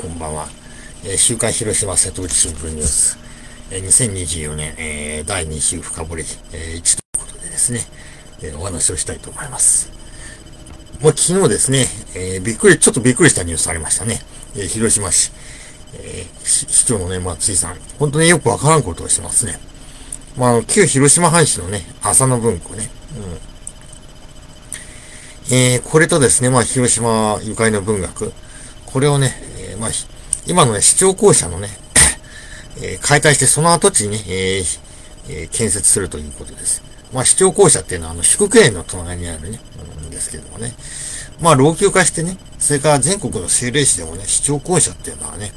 こんばんは。えー、週刊広島瀬戸内新聞ニュース。えー、2024年、えー、第2週深掘り、えー、1ということでですね、え、お話をしたいと思います。もう昨日ですね、えー、びっくり、ちょっとびっくりしたニュースありましたね。えー、広島市、えー、市長のね、松井さん、本当によくわからんことをしてますね。まあ、あの、旧広島藩士のね、浅野文庫ね、うん。え、これとですね、まあ、広島ゆかりの文学、これをね、まあ、今のね、市長公社のね、えー、解体してその跡地に、えーえー、建設するということです。まあ、市長公社っていうのは、あの、祝福園の隣にあるね、うんですけどもね。まあ、老朽化してね、それから全国の政令市でもね、市長公社っていうのはね、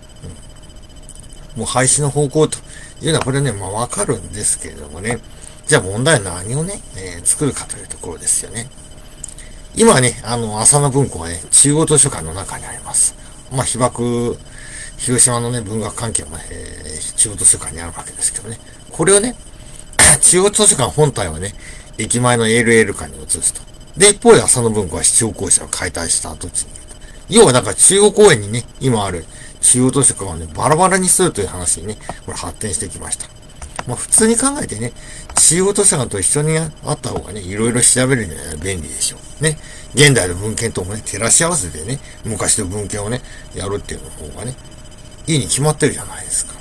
うん、もう廃止の方向というのは、これね、まあ、わかるんですけれどもね。じゃあ問題は何をね、えー、作るかというところですよね。今ね、あの、浅野文庫はね、中央図書館の中にあります。まあ、被爆、広島のね、文学関係も、えー、中央図書館にあるわけですけどね。これをね、中央図書館本体はね、駅前の LL 館に移すと。で、一方で浅野文庫は市長公社を解体した跡地に要はだから中央公園にね、今ある中央図書館をね、バラバラにするという話にね、これ発展してきました。まあ普通に考えてね、中央図書館と一緒にあった方がね、いろいろ調べるには便利でしょう。ね。現代の文献ともね、照らし合わせてね、昔の文献をね、やるっていうの方がね、いいに決まってるじゃないですか。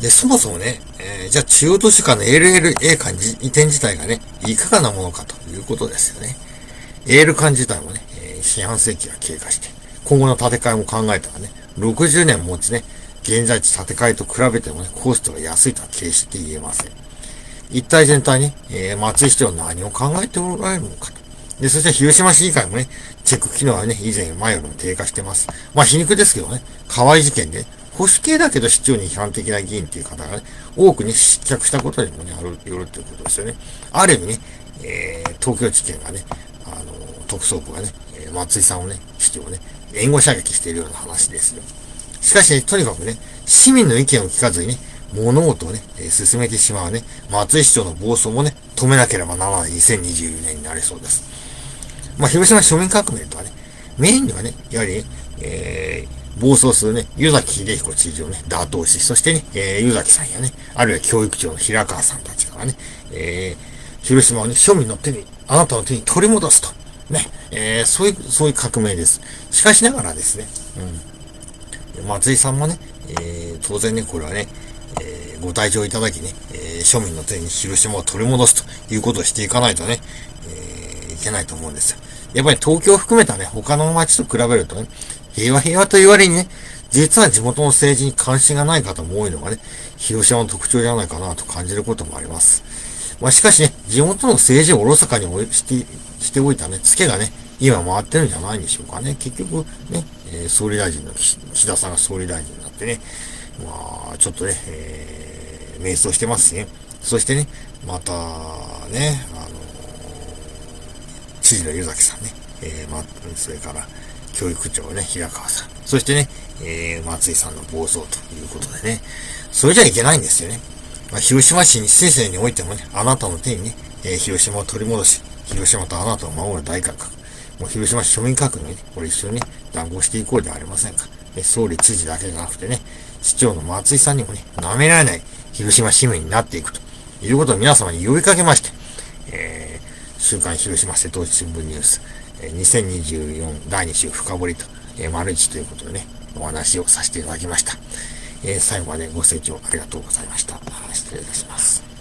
で、そもそもね、えー、じゃあ中央図書館の LLA 館移転自体がね、いかがなものかということですよね。AL 館自体もね、えー、四半世紀が経過して、今後の建て替えも考えたらね、60年持ちね、現在地建て替えと比べてもね、コストが安いとは決して言えません。一体全体に、えー、松井市長は何を考えておられるのかと。で、そして広島市議会もね、チェック機能はね、以前前よりも低下してます。まあ皮肉ですけどね、河合事件で、保守系だけど市長に批判的な議員っていう方がね、多くに失脚したことにもね、ある、よるっていうことですよね。ある意味ね、えー、東京地検がね、あの、特捜部がね、松井さんをね、市長をね、援護射撃しているような話ですよ。しかしね、とにかくね、市民の意見を聞かずにね、物事をね、えー、進めてしまうね、松井市長の暴走もね、止めなければならない2024年になりそうです。まあ、広島庶民革命とはね、メインにはね、やはり、えー、暴走するね、湯崎秀彦知事をね、打倒し、そしてね、えー、湯崎さんやね、あるいは教育長の平川さんたちからね、えー、広島をね、庶民の手に、あなたの手に取り戻すと。ね、えー、そういう、そういう革命です。しかしながらですね、うん。松井さんもね、えー、当然ね、これはね、えー、ご退場いただきね、え、庶民の手に広島を取り戻すということをしていかないとね、え、いけないと思うんですよ。やっぱり東京を含めたね、他の街と比べるとね、平和平和と言われにね、実は地元の政治に関心がない方も多いのがね、広島の特徴じゃないかなと感じることもあります。まあしかしね、地元の政治をおろそかにして、しておいたね、ツケがね、今回ってるんじゃないんでしょうかね。結局ね、えー、総理大臣の岸田さんが総理大臣になってね、まあ、ちょっとね、えー、迷走してますしね。そしてね、また、ね、あのー、知事の湯崎さんね、えー、ま、それから、教育長ね、平川さん。そしてね、えー、松井さんの暴走ということでね、それじゃいけないんですよね。まあ、広島市に先生においてもね、あなたの手にね、えー、広島を取り戻し、広島とあなたを守る大改革。もう広島市庶民革命ね、これ一緒にね、談合していこうではありませんか。総理知事だけじゃなくてね、市長の松井さんにもね、舐められない広島市民になっていくということを皆様に呼びかけまして、えー、週刊広島瀬戸内新聞ニュース、えー、2024第2週深掘りと、えー、丸一ということでね、お話をさせていただきました。えー、最後までご清聴ありがとうございました。失礼いたします。